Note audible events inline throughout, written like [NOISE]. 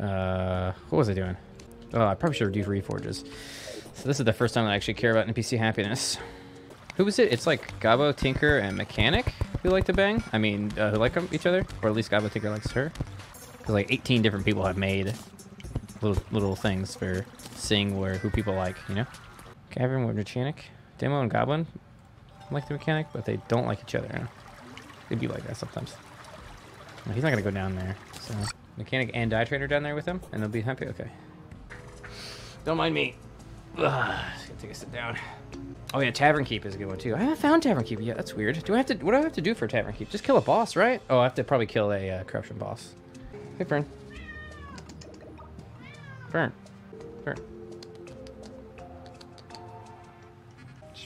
Uh, what was I doing? Oh, I probably should reduce reforges. So this is the first time I actually care about NPC happiness. Who was it? It's like Gabo, Tinker, and Mechanic who like to bang. I mean, uh, who like each other, or at least Gabo Tinker likes her. Because like 18 different people have made little little things for seeing where who people like, you know. Gavin with Mechanic, Demo and Goblin like the Mechanic, but they don't like each other. They'd be like that sometimes. No, he's not gonna go down there. So Mechanic and Dye Trader down there with him, and they'll be happy. Okay. Don't mind me. Ugh, just gonna take a sit down. Oh yeah, Tavern Keep is a good one too. I haven't found Tavern Keep yet. That's weird. Do I have to? What do I have to do for Tavern Keep? Just kill a boss, right? Oh, I have to probably kill a uh, corruption boss. Hey, Fern. Fern. Fern.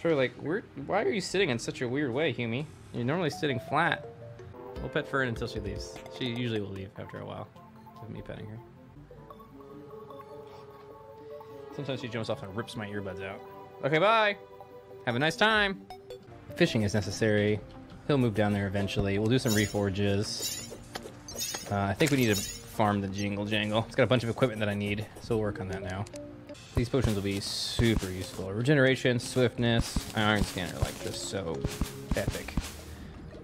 For like, weird. Why are you sitting in such a weird way, Humi? You're normally sitting flat. We'll pet Fern until she leaves. She usually will leave after a while with me petting her. Sometimes she jumps off and rips my earbuds out. Okay, bye. Have a nice time. Fishing is necessary. He'll move down there eventually. We'll do some reforges. Uh, I think we need to farm the jingle jangle. It's got a bunch of equipment that I need, so we'll work on that now. These potions will be super useful. Regeneration, swiftness, iron scanner, like just so epic.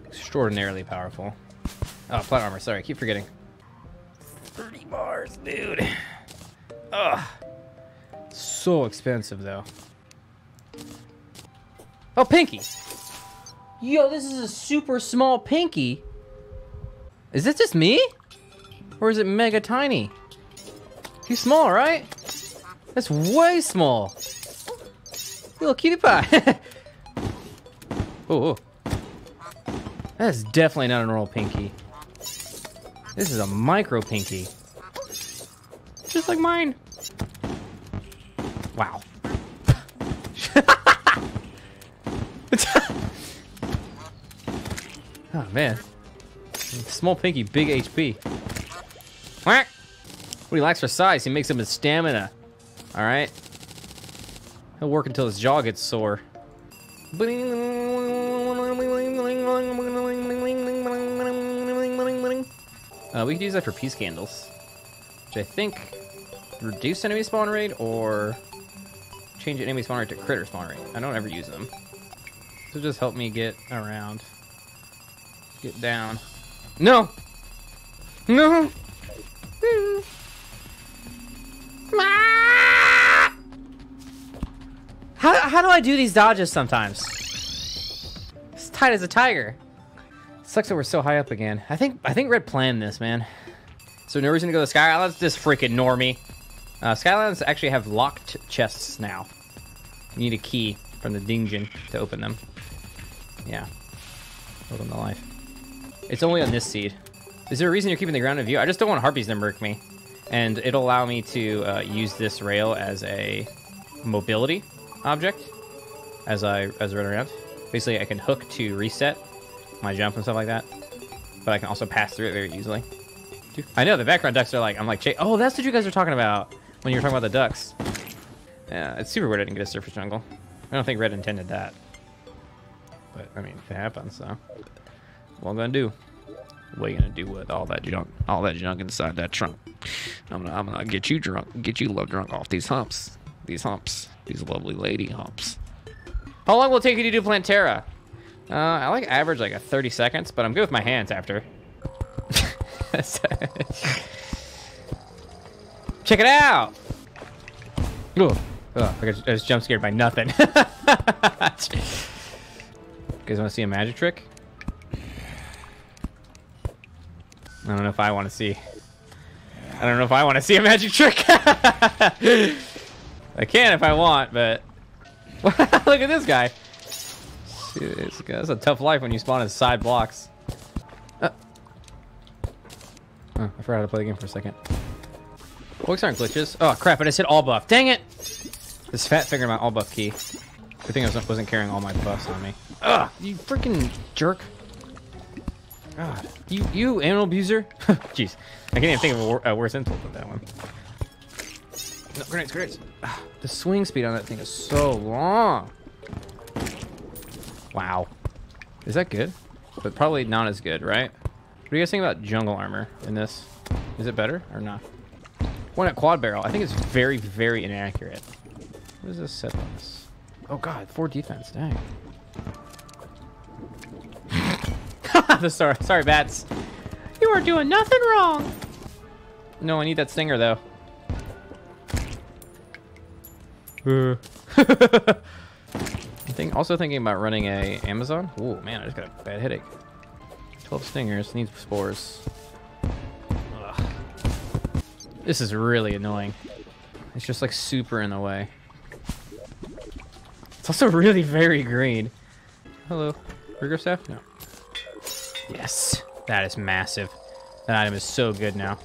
Extraordinarily powerful. Oh, plot armor, sorry, I keep forgetting. 30 bars, dude. Ugh. So expensive, though. Oh, Pinky! Yo, this is a super small Pinky. Is this just me? Or is it mega tiny? He's small, right? That's way small. Little cutie pie. [LAUGHS] oh. That's definitely not a normal Pinky. This is a micro Pinky. Just like mine. Wow. [LAUGHS] oh man. Small pinky, big HP. What he lacks for size, he makes up his stamina. Alright. He'll work until his jaw gets sore. Uh, we could use that for peace candles. Which I think reduce enemy spawn rate or change enemy spawn rate to critter spawn rate. I don't ever use them. So just help me get around. Get down. No! No! I do these dodges sometimes? It's tight as a tiger. Sucks that we're so high up again. I think I think Red planned this, man. So no reason to go to Sky Islands? This freaking normie. Uh, Skylands actually have locked chests now. You need a key from the dungeon to open them. Yeah. Welcome to life. It's only on this seed. Is there a reason you're keeping the ground in view? I just don't want harpies to murk me. And it'll allow me to uh, use this rail as a mobility object as I as I run around. Basically, I can hook to reset my jump and stuff like that. But I can also pass through it very easily. I know, the background ducks are like, I'm like, oh, that's what you guys are talking about when you were talking about the ducks. Yeah, it's super weird I didn't get a surface jungle. I don't think Red intended that. But, I mean, it happens, so. What am I gonna do? What are you gonna do with all that junk? All that junk inside that trunk? I'm gonna, I'm gonna get you drunk, get you love drunk off these humps. These humps. These lovely lady humps. How long will it take you to do Plantera? Uh, I like average like a 30 seconds, but I'm good with my hands after. [LAUGHS] Check it out! Ooh. Oh, I was jump scared by nothing. you [LAUGHS] guys want to see a magic trick? I don't know if I want to see. I don't know if I want to see a magic trick. [LAUGHS] I can if I want, but [LAUGHS] look at this guy. It's, it's a tough life when you spawn in side blocks. Uh. Oh, I forgot how to play the game for a second. Books aren't glitches. Oh crap, I just hit all buff. Dang it! This fat figured my all buff key. Good thing I wasn't, wasn't carrying all my buffs on me. Ugh, you freaking jerk. God, you, you animal abuser. [LAUGHS] Jeez, I can't even think of a, wor a worse insult than that one. No, grenades, grenades. the swing speed on that thing is so long. Wow. Is that good? But probably not as good, right? What do you guys think about jungle armor in this? Is it better or not? One at quad barrel. I think it's very, very inaccurate. What does this set on this? Oh god, four defense. Dang. [LAUGHS] sorry, sorry, bats. You are doing nothing wrong. No, I need that stinger though. Uh. [LAUGHS] Think also thinking about running a Amazon. Oh man, I just got a bad headache. 12 stingers, needs spores. Ugh. This is really annoying. It's just like super in the way. It's also really very green. Hello. Rigger staff? No. Yes. That is massive. That item is so good now.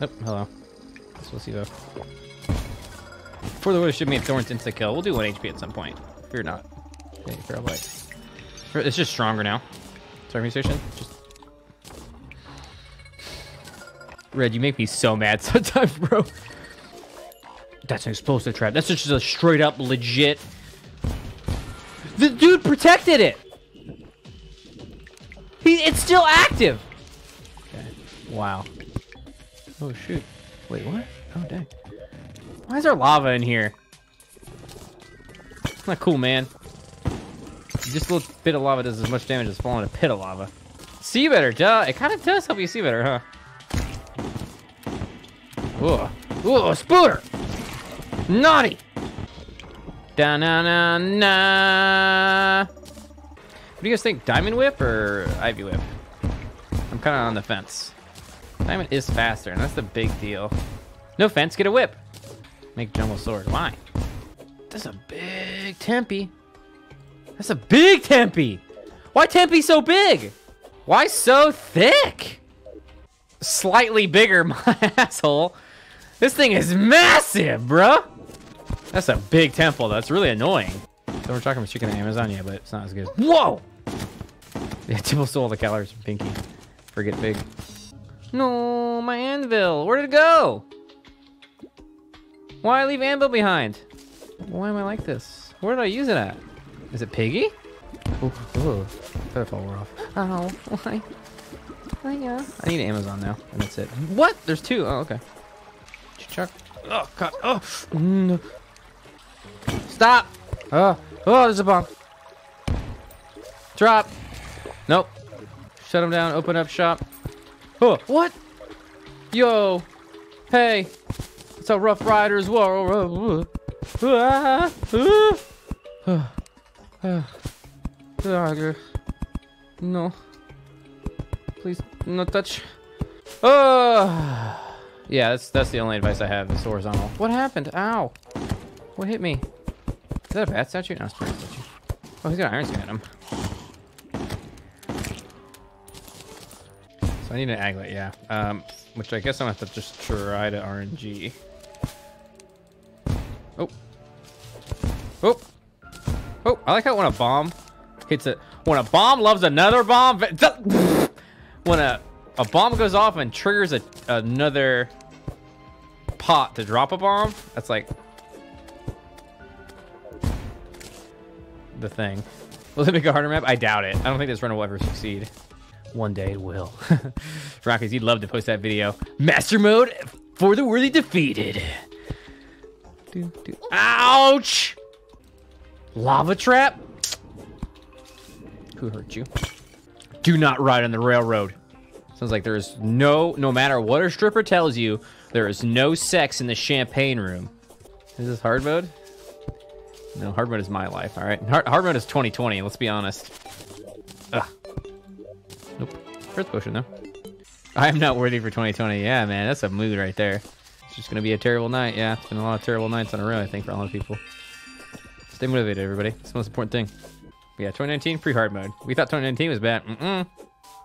Oh, hello. Let's For the wood should be a Thorns into kill. We'll do 1 HP at some point. Fear not. Okay, fair light. It's just stronger now. Sorry, station. Just Red, you make me so mad [LAUGHS] sometimes, bro. That's an explosive trap. That's just a straight up legit. The dude protected it. He, it's still active. Okay. Wow. Oh shoot. Wait, what? Oh dang. Why is there lava in here? It's not cool, man. Just a little bit of lava does as much damage as falling in a pit of lava. See better, duh. It kind of does help you see better, huh? Whoa. Whoa, a spooter! Naughty! Da na na na. What do you guys think? Diamond whip or Ivy whip? I'm kind of on the fence. Diamond is faster, and that's the big deal. No fence, get a whip. Make jungle sword. Why? That's a big Tempe. That's a big Tempe. Why Tempe so big? Why so thick? Slightly bigger, [LAUGHS] my asshole. This thing is massive, bruh. That's a big temple. That's really annoying. So we're talking about chicken on Amazon, yeah, but it's not as good. Whoa! Yeah, Temple stole all the calories from Pinky. Forget big. No, my anvil. Where did it go? Why leave anvil behind? Why am I like this? Where did I use it at? Is it Piggy? Oh, oh. Better fall off. Oh, why? Oh, yeah. I need Amazon now, and that's it. What? There's two. Oh, okay. Chuck. Oh, God. Oh. No. Stop. Oh. Oh, there's a bomb. Drop. Nope. Shut him down. Open up shop. Oh, what? Yo. Hey. It's a Rough Riders. Whoa. Ah, ah. [SIGHS] No. Please, no touch. Oh. Yeah, that's that's the only advice I have. Is horizontal. What happened? Ow. What hit me? Is that a bat statue? No, it's a statue. Oh, he's got iron skin in him. So I need an aglet, yeah. Um, which I guess I'm gonna have to just try to RNG. I like how when a bomb hits it, when a bomb loves another bomb, [LAUGHS] when a, a bomb goes off and triggers a, another pot to drop a bomb, that's like the thing. Will it make a harder map? I doubt it. I don't think this run will ever succeed. One day it will. [LAUGHS] Rockies, you'd love to post that video. Master mode for the worthy defeated. Ouch! Lava trap? Who hurt you? Do not ride on the railroad. Sounds like there is no, no matter what a stripper tells you, there is no sex in the champagne room. Is this hard mode? No, hard mode is my life, all right? Hard, hard mode is 2020, let's be honest. Ugh. Nope. Earth potion, though. I am not worthy for 2020. Yeah, man, that's a mood right there. It's just going to be a terrible night. Yeah, it's been a lot of terrible nights on a row, I think, for a lot of people. Stay motivated, everybody. It's the most important thing. Yeah, 2019, pre-hard mode. We thought 2019 was bad. Mm-mm.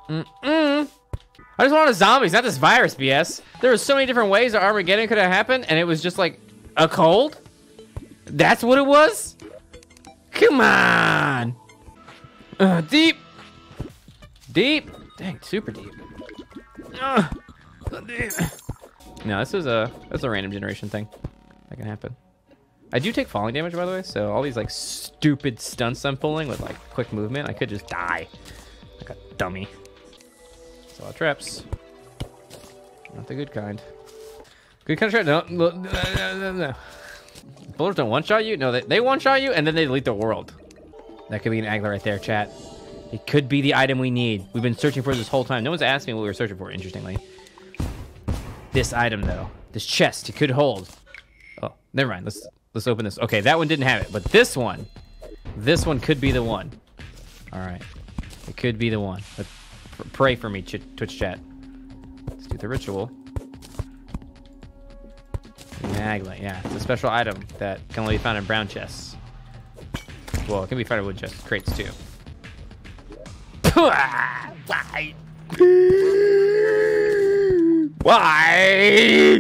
Mm-mm. I just wanted zombies, not this virus BS. There was so many different ways that Armageddon could have happened, and it was just like a cold? That's what it was? Come on! Uh, deep! Deep! Dang, super deep. Uh, deep. No, this is a that's a random generation thing. That can happen. I do take falling damage, by the way, so all these like stupid stunts I'm pulling with like quick movement, I could just die like a dummy. It's a lot of traps. Not the good kind. Good kind of trap. No, no, no, no. Bullets don't one-shot you? No, they, they one-shot you, and then they delete the world. That could be an Aglet right there, chat. It could be the item we need. We've been searching for this whole time. No one's asked me what we were searching for, interestingly. This item, though. This chest, it could hold. Oh, never mind. Let's let's open this. Okay, that one didn't have it, but this one, this one could be the one. All right, it could be the one. But pray for me, Ch Twitch chat. Let's do the ritual. Maglet, yeah, it's a special item that can only be found in brown chests. Well, it can be found in wood chests, crates too. Why? Why?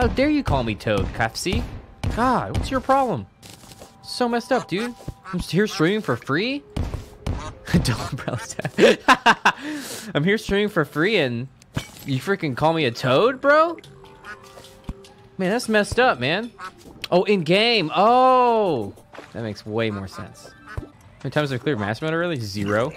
How dare you call me Toad, Kafsi? God, what's your problem? So messed up, dude. I'm here streaming for free? [LAUGHS] [LAUGHS] I'm here streaming for free and you freaking call me a toad, bro? Man, that's messed up, man. Oh, in game. Oh, that makes way more sense. How many times have I cleared master mode already? Zero.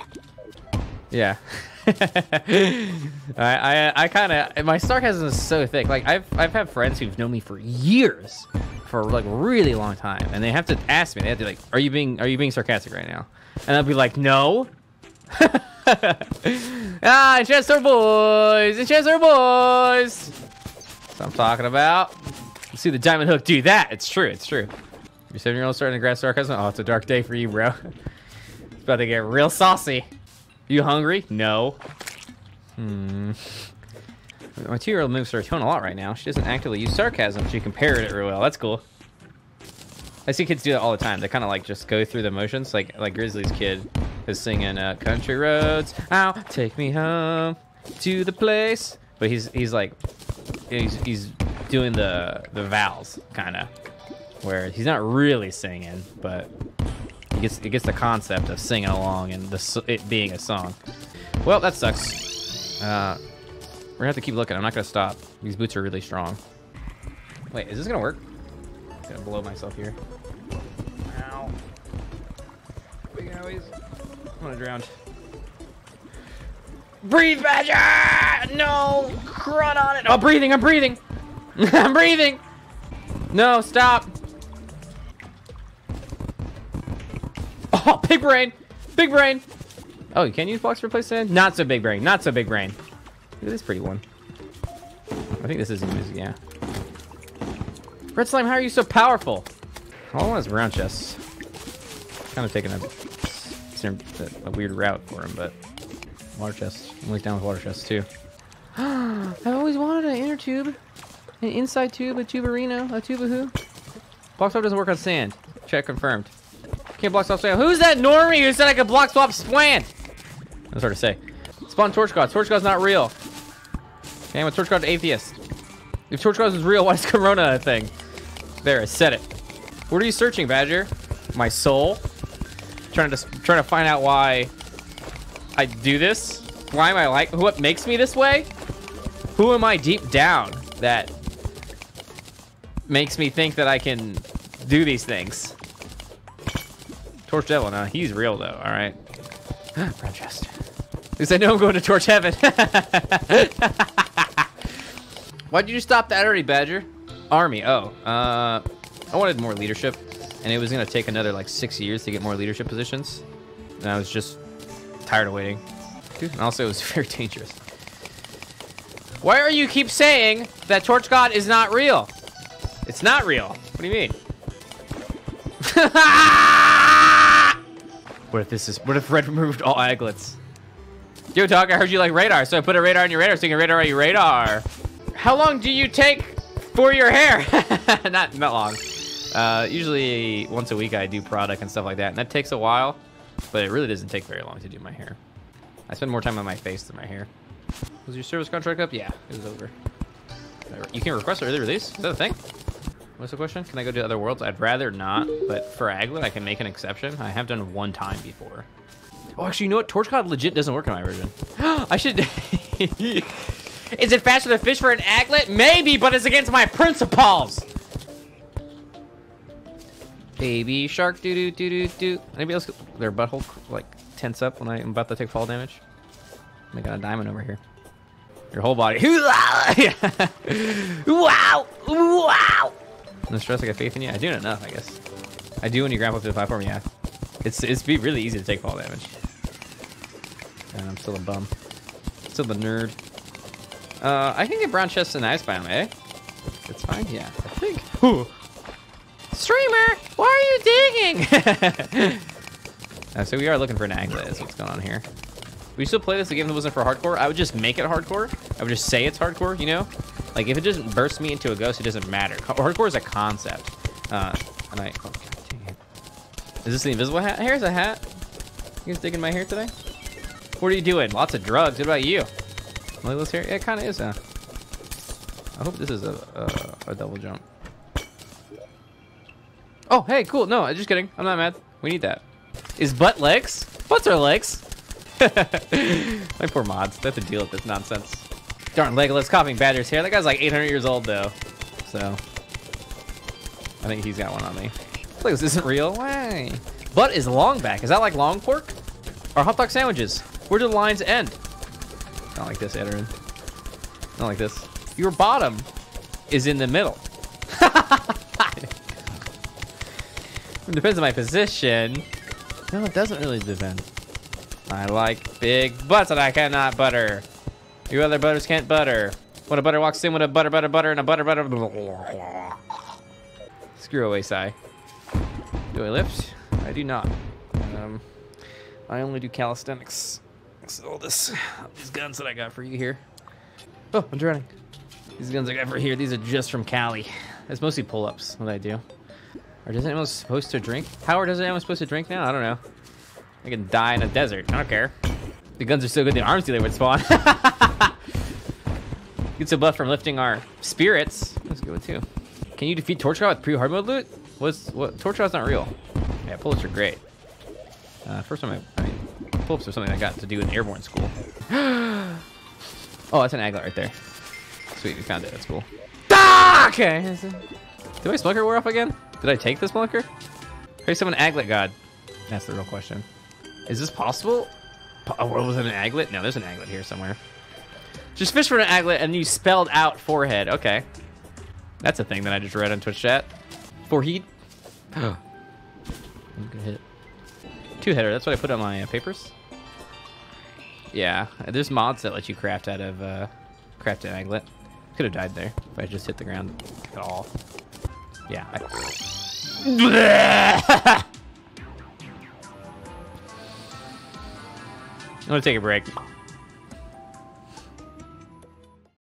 Yeah. [LAUGHS] [LAUGHS] I I, I kind of my sarcasm is so thick. Like I've I've had friends who've known me for years, for like really long time, and they have to ask me. They have to be like, "Are you being Are you being sarcastic right now?" And I'll be like, "No." [LAUGHS] ah, Chester boys, Chester boys. That's what I'm talking about. See the diamond hook do that. It's true. It's true. Your seven-year-old starting to grasp sarcasm. Oh, it's a dark day for you, bro. [LAUGHS] it's about to get real saucy. You hungry? No. Hmm. My two-year-old moves her tone a lot right now. She doesn't actively use sarcasm. She can parrot it real well. That's cool. I see kids do that all the time. They kind of like just go through the motions. Like like Grizzly's kid is singing uh, "Country Roads." Ow, take me home to the place. But he's he's like he's he's doing the the vowels kind of, where he's not really singing, but gets he gets the concept of singing along and the it being a song. Well, that sucks. Uh, we're gonna have to keep looking. I'm not gonna stop. These boots are really strong. Wait, is this gonna work? I'm gonna blow myself here. Ow. Big owies. I'm gonna drown. Breathe, Badger! No! Run on it! Oh, breathing! I'm breathing! I'm breathing! [LAUGHS] No, stop! [LAUGHS] Oh, big brain! Big brain! Oh, you can use blocks to replace sand? Not so big brain. Not so big brain. Look at this pretty one. I think this is music, yeah. Red Slime, how are you so powerful? All I want is brown chests. Kind of taking a, a, weird route for him, but water chests. I'm always down with water chests too. [GASPS] I've always wanted an inner tube, an inside tube, a tuberino, a tubahoo. Block swap doesn't work on sand. Check confirmed. Can't block swap. Who's that normie who said I could block swap sand? That's hard to say. Spawn Torch God. Torch God's not real. Damn, a Torch God atheist. If Torch God is real, why is Corona a thing? There, I said it. What are you searching, Badger? My soul? Trying to trying to find out why I do this? Why am I like what makes me this way? Who am I deep down that makes me think that I can do these things? Torch Devil, now he's real though, alright. Brown chest. At least I know I'm going to Torch Heaven. [LAUGHS] Why'd you stop that already, Badger? Army, oh. Uh, I wanted more leadership, and it was going to take another like six years to get more leadership positions. And I was just tired of waiting. Dude, and also it was [LAUGHS] very dangerous. Why are you keep saying that Torch God is not real? It's not real. What do you mean? [LAUGHS] what if this is, what if Red removed all aglets? Yo, dog, I heard you like radar, so I put a radar on your radar so you can radar on your radar. How long do you take for your hair. [LAUGHS] not not long. Uh, usually once a week I do product and stuff like that, and that takes a while, but it really doesn't take very long to do my hair. I spend more time on my face than my hair. Was your service contract up? Yeah, it was over. You can request early release? Is that a thing? What's the question? Can I go to other worlds? I'd rather not, but for Aglet, I can make an exception. I have done one time before. Oh, actually, you know what? Torch God legit doesn't work in my version. [GASPS] I should... [LAUGHS] Is it faster to fish for an aglet? Maybe, but it's against my principles. Baby shark, doo doo doo doo doo. Anybody else? Their butthole like tense up when I'm about to take fall damage. I got a diamond over here. Your whole body. [LAUGHS] wow! Wow! No stress, I got faith in you. I do enough, I guess. I do when you grapple to the platform, yeah. It's it's be really easy to take fall damage. And I'm still a bum. Still the nerd. Uh, I can get brown chests in ice biome, eh? It's fine, yeah. I think. Ooh. Streamer, why are you digging? [LAUGHS] uh, so we are looking for an aglet. Is what's going on here. We still play this a game that wasn't for hardcore. I would just make it hardcore. I would just say it's hardcore. You know, like if it doesn't burst me into a ghost, it doesn't matter. Hardcore is a concept. Uh, and I. Oh, is this the invisible hat? Here's a hat. You guys digging my hair today? What are you doing? Lots of drugs. What about you? Layla's hair? Yeah, it kind of is, huh? I hope this is a, a, a double jump. Oh, hey, cool. No, I'm just kidding. I'm not mad. We need that. Is butt legs? Butts are legs. [LAUGHS] My poor mods. They have to deal with this nonsense. Darn Legolas copying Badger's hair. That guy's like 800 years old, though. So, I think he's got one on me. Legolas isn't real. Why? Butt is long back. Is that like long pork? Or hot dog sandwiches? Where do the lines end? Not like this, Edarin. Not like this. Your bottom is in the middle. [LAUGHS] it depends on my position. No, it doesn't really depend. I like big butts that I cannot butter. You other butters can't butter. When a butter walks in with a butter, butter, butter, and a butter, butter. Screw away, Sai. Do I lift? I do not. Um, I only do calisthenics. So all this, these guns that I got for you here. Oh, I'm drowning. These guns I got for here, these are just from Cali. It's mostly pull-ups, that I do. Or does anyone supposed to drink? Howard, does anyone supposed to drink now? I don't know. I can die in a desert. I don't care. The guns are so good, the arms dealer would spawn. [LAUGHS] Gets a buff from lifting our spirits. That's good too. Can you defeat Torch with pre-hard mode loot? What's what? Torch God's not real. Yeah, pull-ups are great. Uh, first time I, I mean, pull-ups are something I got to do in airborne school. [GASPS] oh, that's an aglet right there. Sweet, we found it. That's cool. Ah, okay. Did my smoker wear off again? Did I take this smoker? Hey, someone aglet god. That's the real question. Is this possible? Oh, was it an aglet? No, there's an aglet here somewhere. Just fish for an aglet and you spelled out forehead. Okay. That's a thing that I just read on Twitch chat. Forehead. [GASPS] Oh. Good hit. Two header. That's what I put on my uh, papers. Yeah, there's mods that let you craft out of uh, craft an aglet. Could have died there if I just hit the ground at all. Yeah. I... [LAUGHS] I'm gonna take a break.